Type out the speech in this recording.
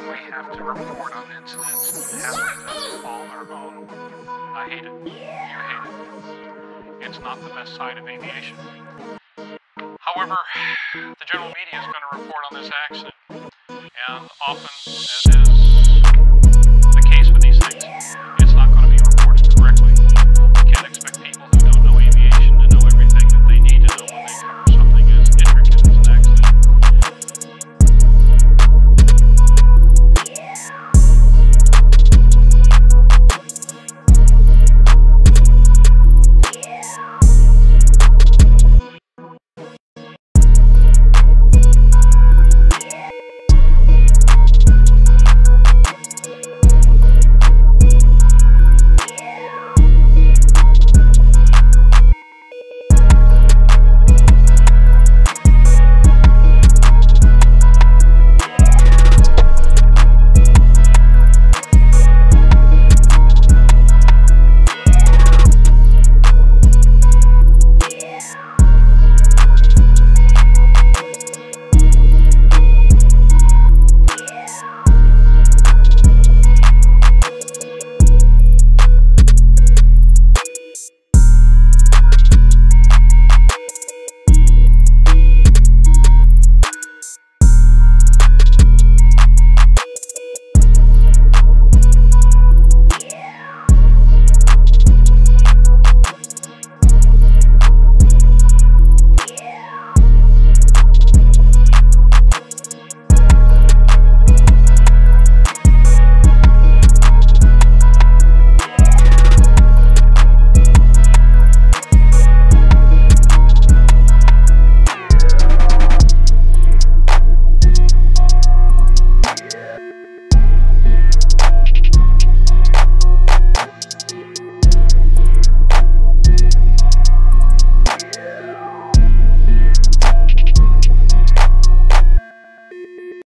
have to report on incidents that happen all our own. I hate it. You hate it. It's not the best side of aviation. However, the general media is going to report on this accident. And often, as is